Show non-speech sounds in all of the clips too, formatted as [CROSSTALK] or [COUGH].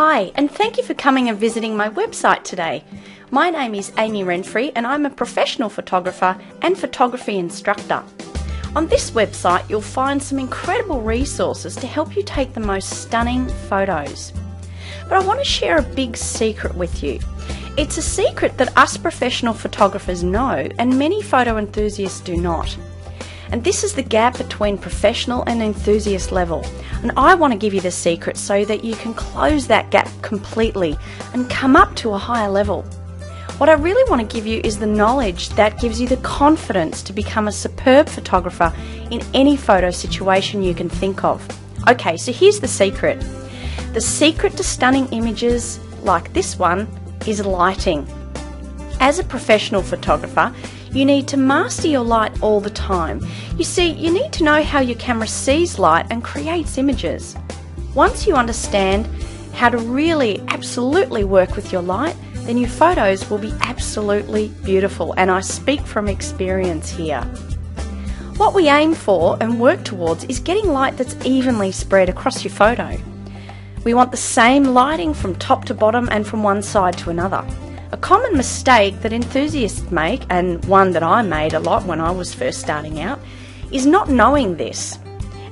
Hi, and thank you for coming and visiting my website today. My name is Amy Renfree, and I'm a professional photographer and photography instructor. On this website, you'll find some incredible resources to help you take the most stunning photos. But I want to share a big secret with you. It's a secret that us professional photographers know, and many photo enthusiasts do not. And this is the gap between professional and enthusiast level. And I want to give you the secret so that you can close that gap completely and come up to a higher level. What I really want to give you is the knowledge that gives you the confidence to become a superb photographer in any photo situation you can think of. Okay, so here's the secret. The secret to stunning images like this one is lighting. As a professional photographer, you need to master your light all the time. You see, you need to know how your camera sees light and creates images. Once you understand how to really absolutely work with your light, then your photos will be absolutely beautiful, and I speak from experience here. What we aim for and work towards is getting light that's evenly spread across your photo. We want the same lighting from top to bottom and from one side to another. Common mistake that enthusiasts make, and one that I made a lot when I was first starting out, is not knowing this.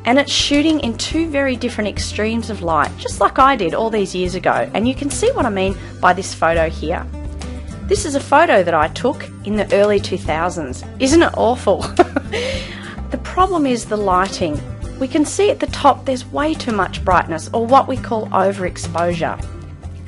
And it's shooting in two very different extremes of light, just like I did all these years ago. And you can see what I mean by this photo here. This is a photo that I took in the early 2000s. Isn't it awful? [LAUGHS] the problem is the lighting. We can see at the top there's way too much brightness, or what we call overexposure.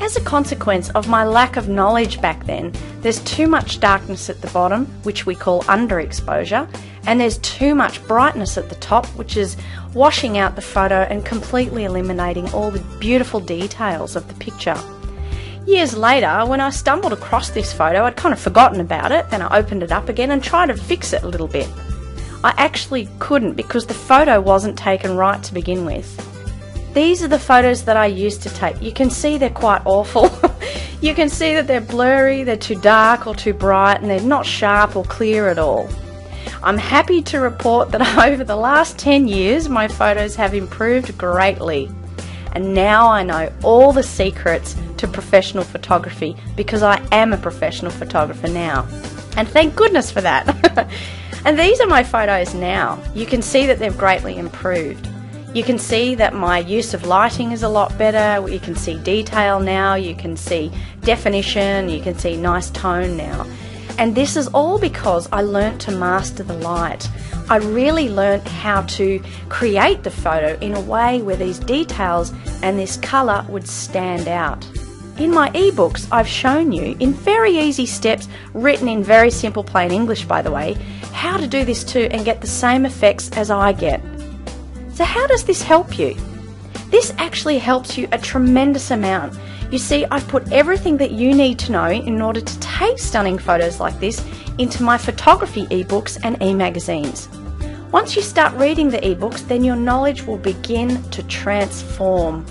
As a consequence of my lack of knowledge back then, there's too much darkness at the bottom, which we call underexposure, and there's too much brightness at the top, which is washing out the photo and completely eliminating all the beautiful details of the picture. Years later, when I stumbled across this photo, I'd kind of forgotten about it, then I opened it up again and tried to fix it a little bit. I actually couldn't because the photo wasn't taken right to begin with. These are the photos that I used to take. You can see they're quite awful. [LAUGHS] you can see that they're blurry, they're too dark or too bright, and they're not sharp or clear at all. I'm happy to report that [LAUGHS] over the last 10 years my photos have improved greatly. And now I know all the secrets to professional photography because I am a professional photographer now. And thank goodness for that. [LAUGHS] and these are my photos now. You can see that they've greatly improved. You can see that my use of lighting is a lot better. You can see detail now, you can see definition, you can see nice tone now. And this is all because I learnt to master the light. I really learnt how to create the photo in a way where these details and this colour would stand out. In my ebooks, I've shown you in very easy steps, written in very simple plain English by the way, how to do this too and get the same effects as I get. So, how does this help you? This actually helps you a tremendous amount. You see, I've put everything that you need to know in order to take stunning photos like this into my photography ebooks and e magazines. Once you start reading the ebooks, then your knowledge will begin to transform.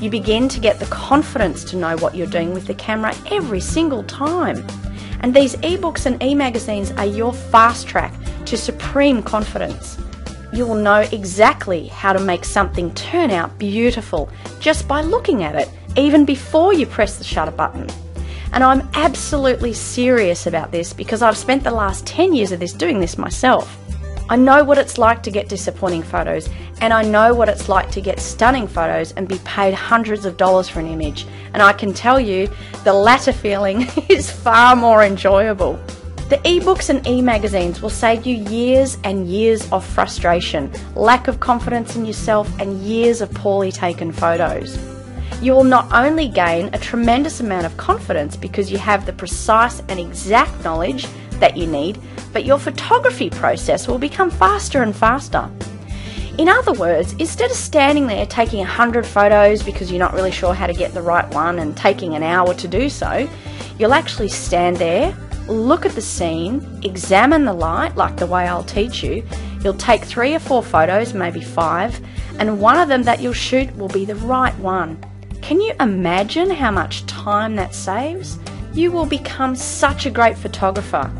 You begin to get the confidence to know what you're doing with the camera every single time. And these ebooks and e magazines are your fast track to supreme confidence you will know exactly how to make something turn out beautiful just by looking at it, even before you press the shutter button. And I'm absolutely serious about this because I've spent the last 10 years of this doing this myself. I know what it's like to get disappointing photos, and I know what it's like to get stunning photos and be paid hundreds of dollars for an image. And I can tell you, the latter feeling [LAUGHS] is far more enjoyable. The ebooks and e magazines will save you years and years of frustration, lack of confidence in yourself, and years of poorly taken photos. You will not only gain a tremendous amount of confidence because you have the precise and exact knowledge that you need, but your photography process will become faster and faster. In other words, instead of standing there taking 100 photos because you're not really sure how to get the right one and taking an hour to do so, you'll actually stand there, look at the scene, examine the light like the way I'll teach you. You'll take three or four photos, maybe five, and one of them that you'll shoot will be the right one. Can you imagine how much time that saves? You will become such a great photographer.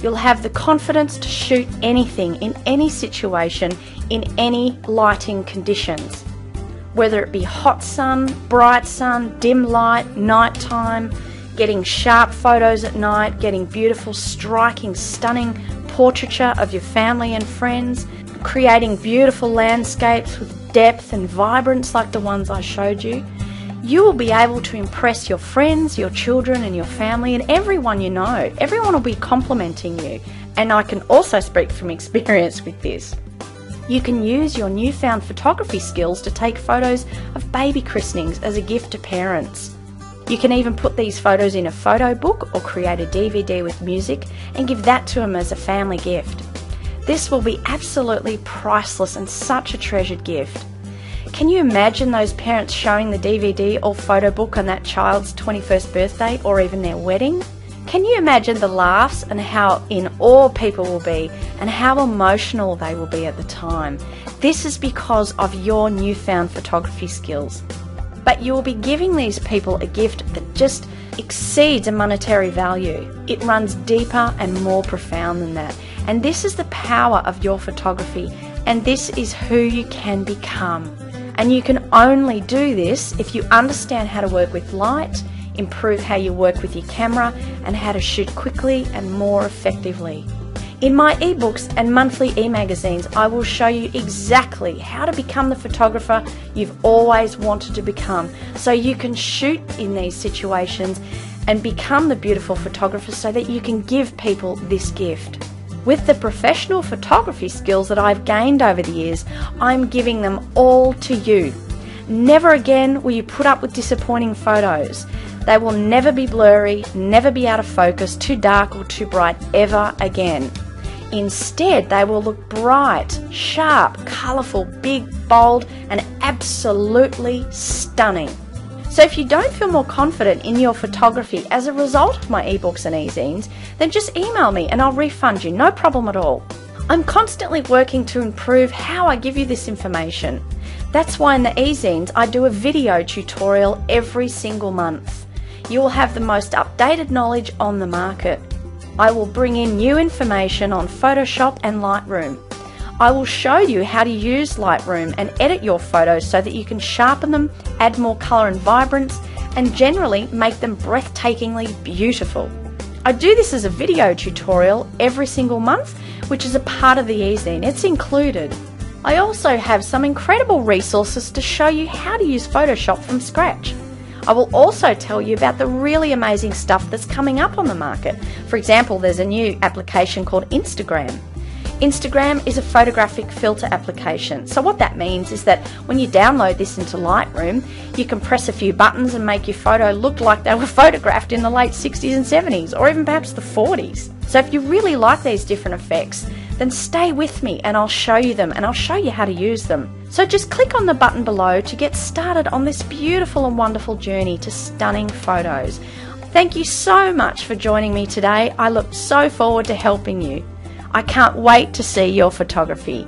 You'll have the confidence to shoot anything in any situation in any lighting conditions. whether it be hot sun, bright sun, dim light, nighttime, getting sharp photos at night, getting beautiful, striking, stunning portraiture of your family and friends, creating beautiful landscapes with depth and vibrance like the ones I showed you, you will be able to impress your friends, your children, and your family, and everyone you know. Everyone will be complimenting you, and I can also speak from [LAUGHS] experience with this. You can use your newfound photography skills to take photos of baby christenings as a gift to parents. You can even put these photos in a photo book or create a DVD with music and give that to them as a family gift. This will be absolutely priceless and such a treasured gift. Can you imagine those parents showing the DVD or photo book on that child's 21st birthday or even their wedding? Can you imagine the laughs and how in awe people will be and how emotional they will be at the time? This is because of your newfound photography skills. But you will be giving these people a gift that just exceeds a monetary value. It runs deeper and more profound than that. And this is the power of your photography, and this is who you can become. And you can only do this if you understand how to work with light improve how you work with your camera, and how to shoot quickly and more effectively. In my ebooks and monthly e magazines, I will show you exactly how to become the photographer you've always wanted to become so you can shoot in these situations and become the beautiful photographer so that you can give people this gift. With the professional photography skills that I've gained over the years, I'm giving them all to you. Never again will you put up with disappointing photos. They will never be blurry, never be out of focus, too dark or too bright ever again. Instead, they will look bright, sharp, colourful, big, bold, and absolutely stunning. So, if you don't feel more confident in your photography as a result of my ebooks and e-zines, then just email me and I'll refund you, no problem at all. I'm constantly working to improve how I give you this information. That's why in the e-zines I do a video tutorial every single month you will have the most updated knowledge on the market. I will bring in new information on Photoshop and Lightroom. I will show you how to use Lightroom and edit your photos so that you can sharpen them, add more colour and vibrance, and generally make them breathtakingly beautiful. I do this as a video tutorial every single month, which is a part of the e-zine. It's included. I also have some incredible resources to show you how to use Photoshop from scratch. I will also tell you about the really amazing stuff that's coming up on the market. For example, there's a new application called Instagram. Instagram is a photographic filter application. So, what that means is that when you download this into Lightroom, you can press a few buttons and make your photo look like they were [LAUGHS] photographed in the late 60s and 70s, or even perhaps the 40s. So, if you really like these different effects, then stay with me and I'll show you them and I'll show you how to use them. So just click on the button below to get started on this beautiful and wonderful journey to stunning photos. Thank you so much for joining me today. I look so forward to helping you. I can't wait to see your photography.